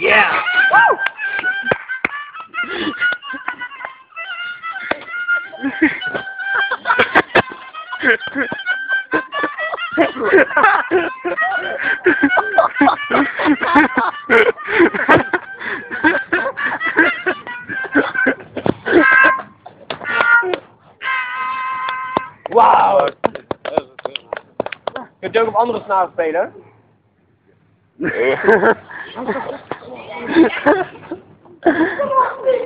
yeah. Woo! wow. Kun je ook op andere snaren spelen?